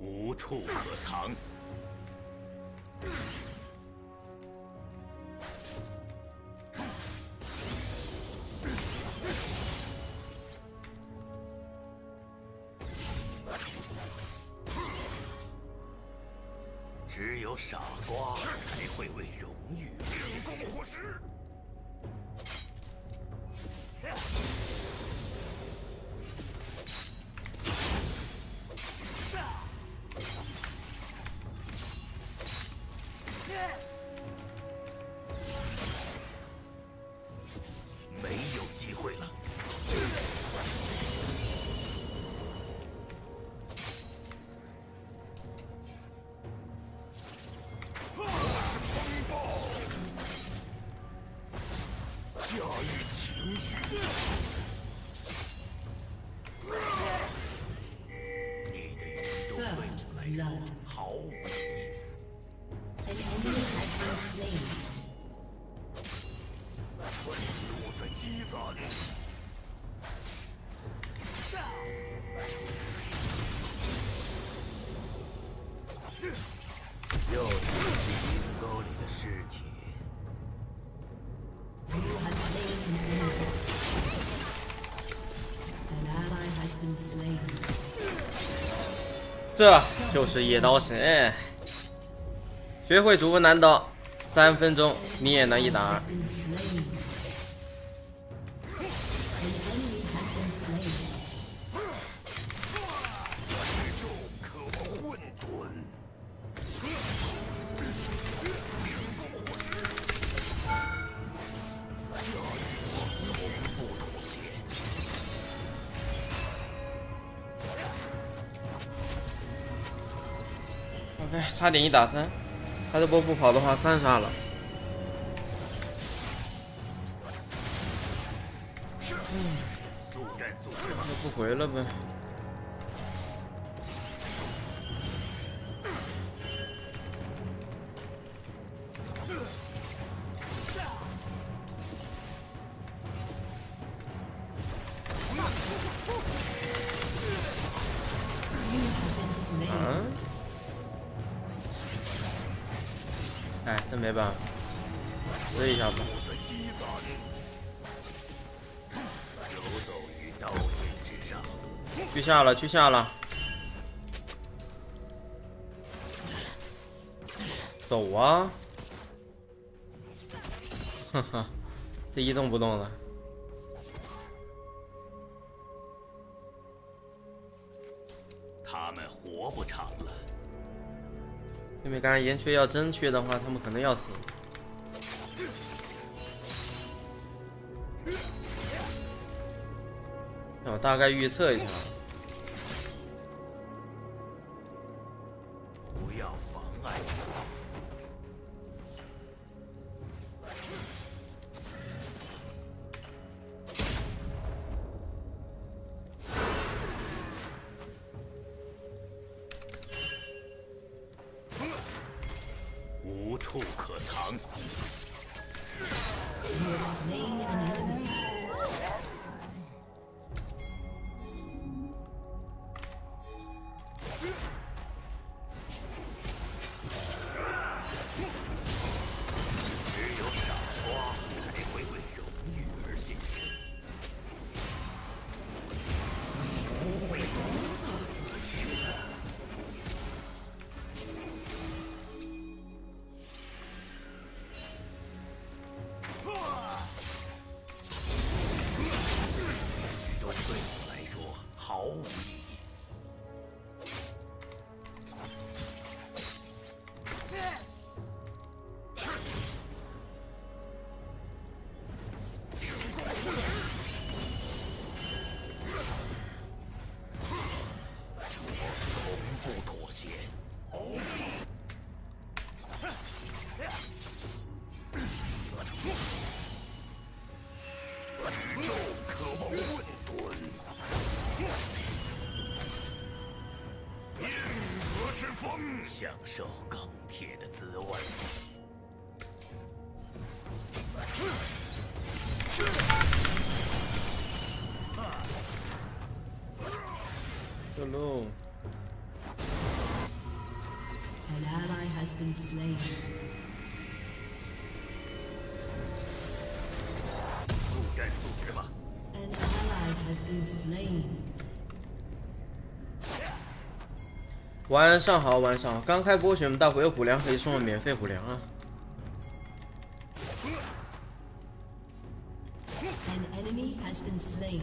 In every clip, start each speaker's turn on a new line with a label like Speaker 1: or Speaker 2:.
Speaker 1: 无处可藏。有傻瓜才会为荣誉献身。
Speaker 2: 这就是野刀神，学会主播难刀，三分钟你也能一打二？点一打三，他这波不跑的话，三杀了。
Speaker 1: 速战速决吧。
Speaker 2: 那不回了呗？没办法，试一下吧。去下了，去下了。走啊！哈哈，这一动不动的。因为刚才岩雀要真缺的话，他们可能要死。那我大概预测一下，
Speaker 1: 享受钢铁的滋味。
Speaker 2: 走喽
Speaker 3: ！An ally has been slain.
Speaker 1: 速战速决吧
Speaker 3: ！An ally has been slain.
Speaker 2: 晚上好，晚上好。刚开播，选大伙有虎粮可以送我免费虎粮啊
Speaker 3: ！An enemy has been slain.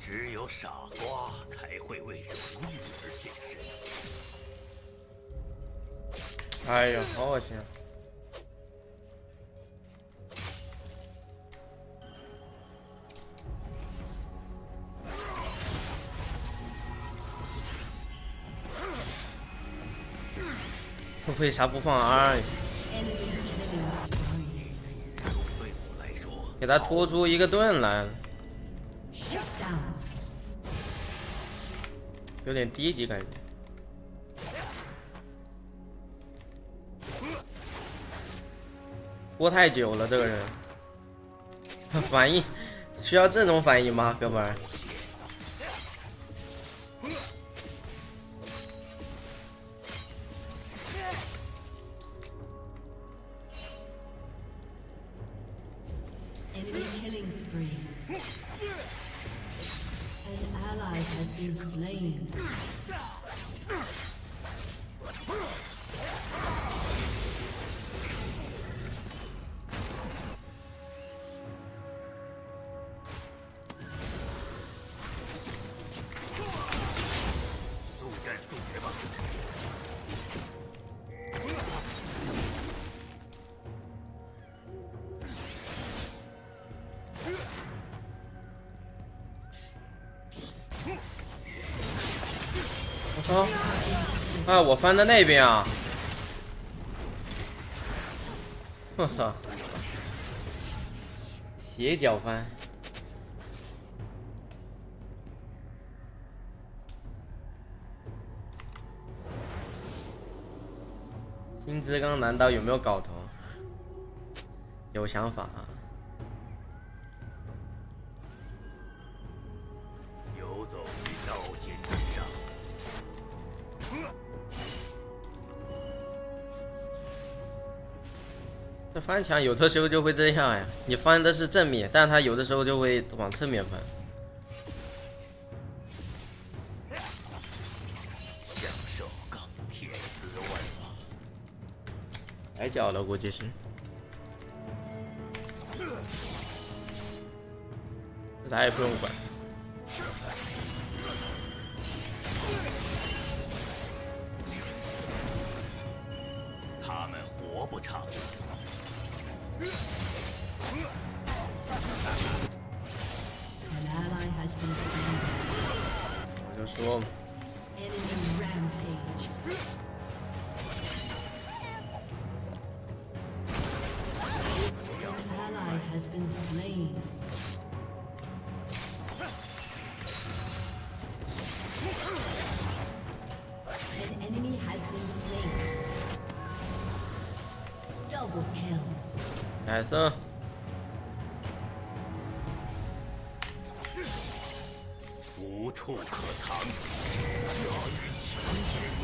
Speaker 1: 只有傻瓜才会为荣誉而献身。
Speaker 2: 哎呀，好恶心啊！为啥不放 R？给他拖出一个盾来，有点低级感觉。拖太久了，这个人反应需要这种反应吗，哥们儿？我操！啊，我翻的那边啊！我操！斜角翻。金之刚难道有没有搞头？有想法啊！翻墙有的时候就会这样呀。你翻的是正面但他有的时候就会往侧面翻。享受钢
Speaker 1: 铁滋味挨脚了
Speaker 3: 估计是。这啥也不用
Speaker 2: 管。三
Speaker 1: 无处可藏。驾驭强
Speaker 2: 权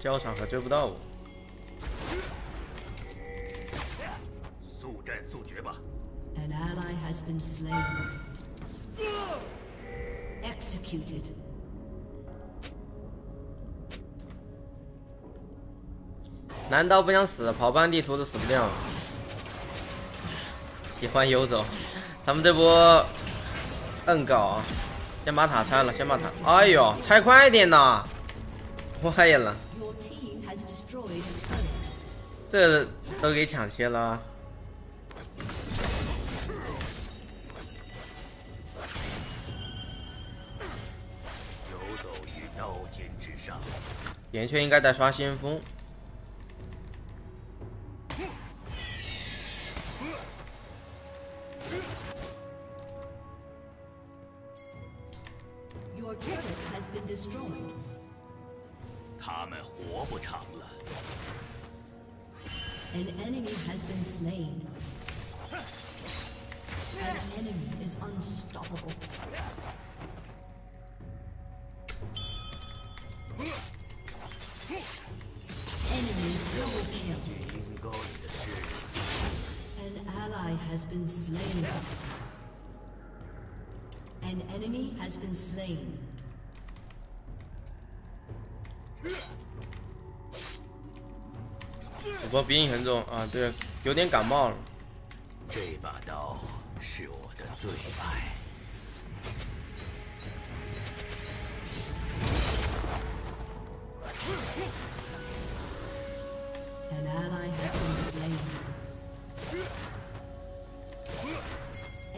Speaker 2: 交场还追不到我。
Speaker 1: 速战速决吧
Speaker 3: ！An ally has been slain. Executed.
Speaker 2: 难道不想死？跑半地图都死不掉。喜欢游走，咱们这波摁搞啊！先把塔拆了，先把塔。哎呦，拆快点呐！坏了
Speaker 3: ，Your team has destroyed a turret.
Speaker 2: 这都给抢切了。
Speaker 1: 游走于刀尖之上，
Speaker 2: 眼圈应该在刷先锋。
Speaker 3: ally has been slain. An enemy has been slain.
Speaker 2: 主播鼻音很重啊，对，有点感冒了。
Speaker 1: 这把刀是我的最爱。
Speaker 3: An ally has been slain.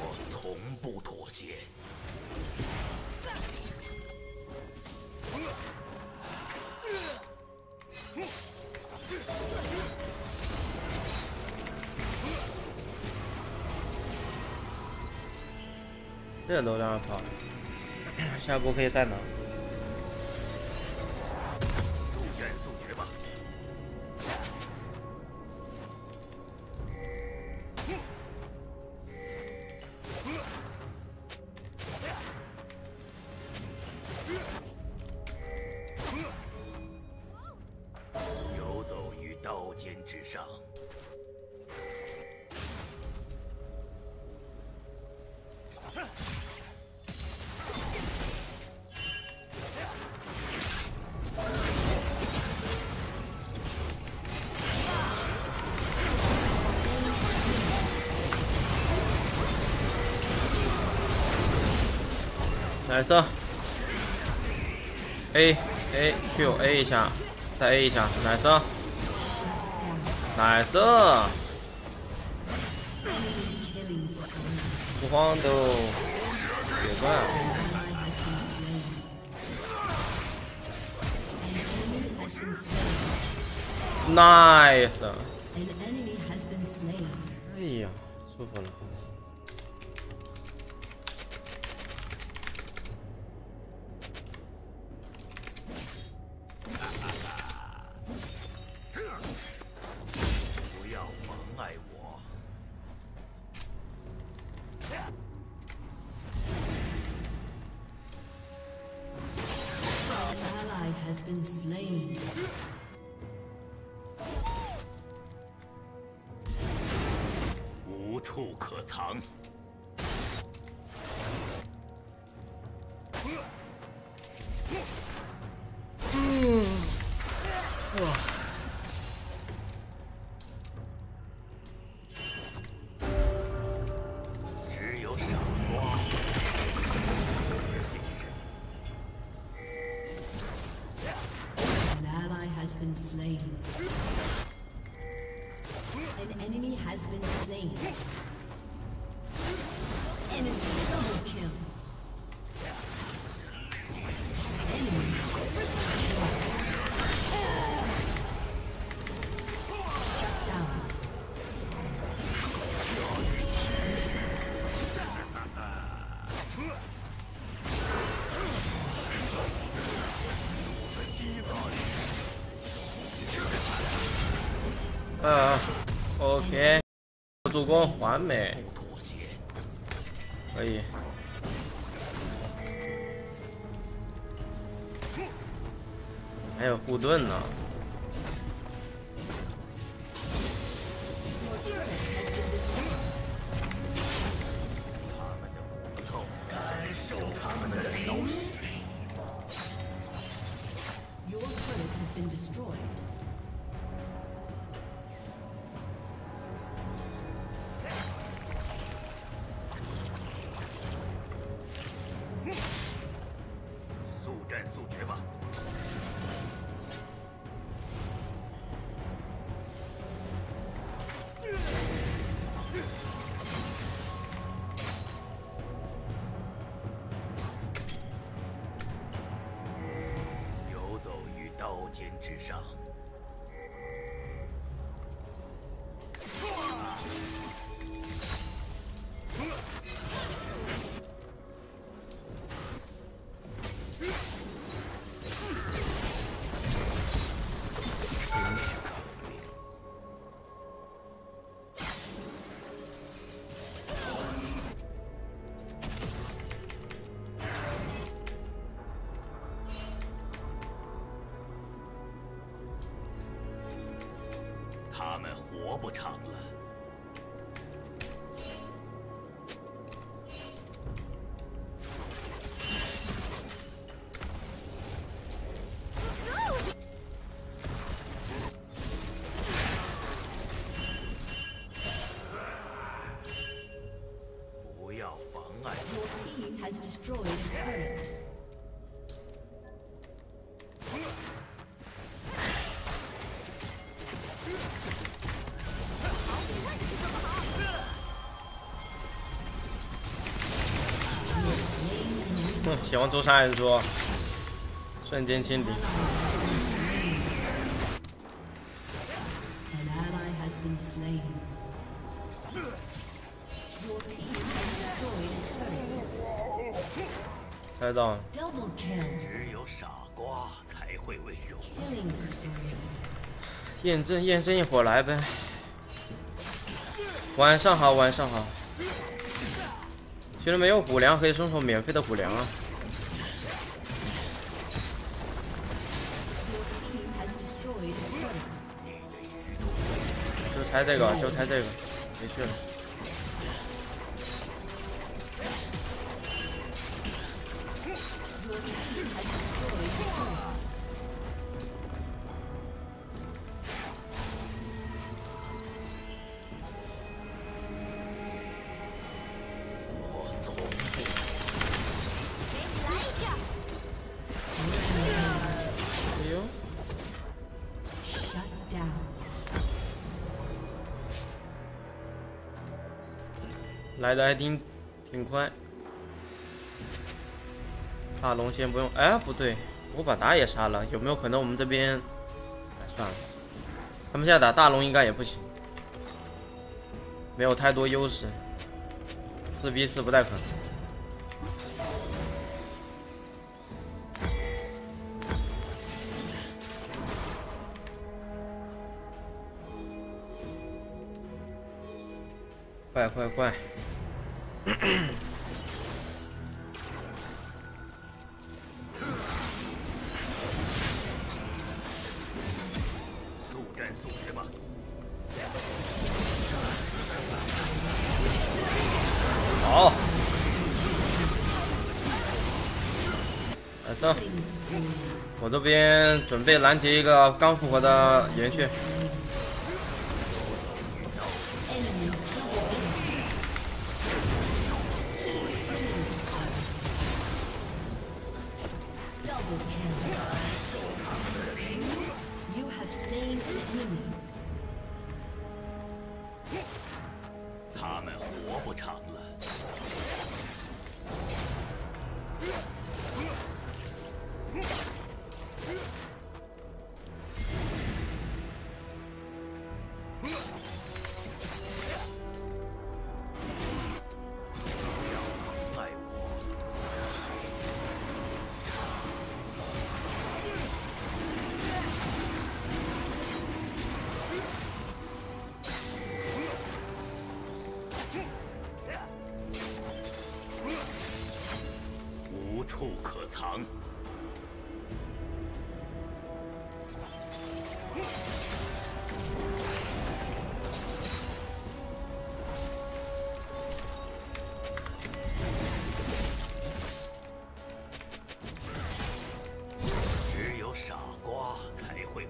Speaker 1: 我从不妥
Speaker 3: 协。
Speaker 2: 这都让他跑了，下波可以再拿。奶色 aaqa 一下再 a 一下奶色奶色不慌都
Speaker 3: 别怪
Speaker 2: nice
Speaker 3: been slain. Has been slain. Enemy double kill.
Speaker 2: 攻完美，可以。还有护盾呢，
Speaker 1: 他们的骨头将受他们的刀洗。肩之上。
Speaker 2: 喜欢周山还是说瞬间清
Speaker 3: 敌？
Speaker 2: 猜到。
Speaker 1: 只有傻瓜才会为荣。
Speaker 2: 验证验证，一伙来呗。晚上好，晚上好。兄弟们有虎粮可以送送免费的虎粮啊！就拆这个，就拆这个，没事了。来的还挺挺快。大龙先不用，哎，不对，我把打野杀了，有没有可能我们这边？哎，算了，他们现在打大龙应该也不行，没有太多优势，四比四不太可能。快快快！
Speaker 1: 速战速决吧。
Speaker 2: 好，来上
Speaker 3: ，Killing spree.
Speaker 2: 我这边准备拦截一个刚复活的岩雀。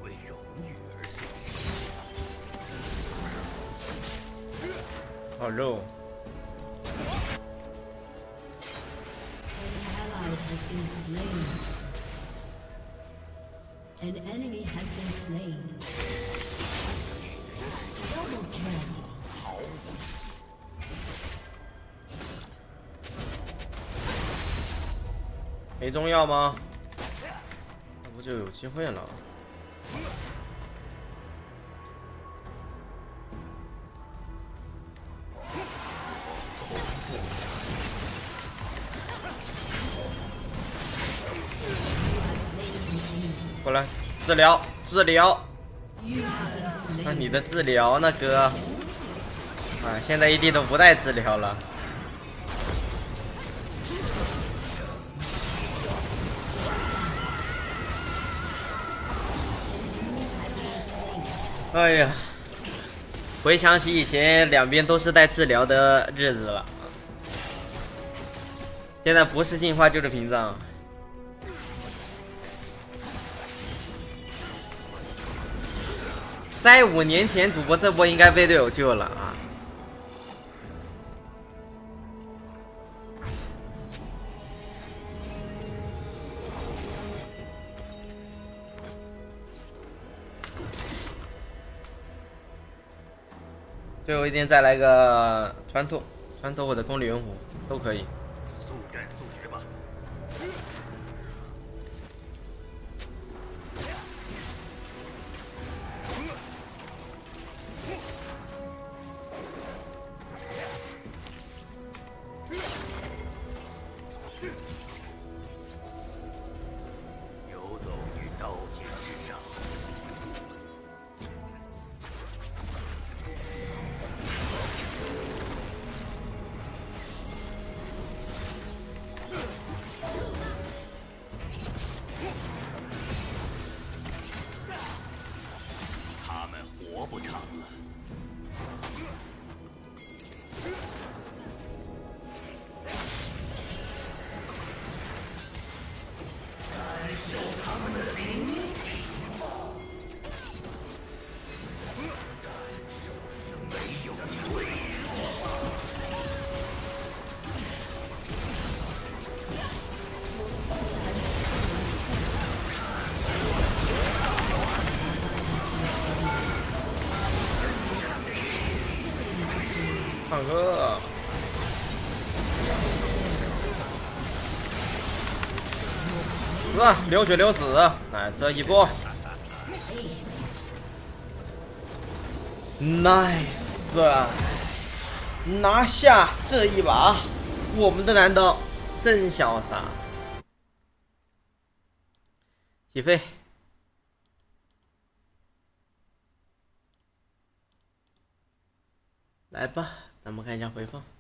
Speaker 1: 为荣誉而献身。
Speaker 2: 好肉
Speaker 3: ，An ally has been slain. An enemy has been slain. Double kill.
Speaker 2: 没中药吗？那不就有机会了？治疗，治疗。那你的治疗呢，哥？啊，现在一地都不带治疗了。哎呀，回想起以前两边都是带治疗的日子了，现在不是进化就是屏障。在五年前，主播这波应该被队友救了啊！最后一天再来个穿透，穿透或者公里圆弧都可以。
Speaker 1: 速战速决吧。
Speaker 2: 坦克。四六血六四，来这一波，nice，拿下这一把，我们的男刀真潇洒，起飞，来吧，我们看一下回放。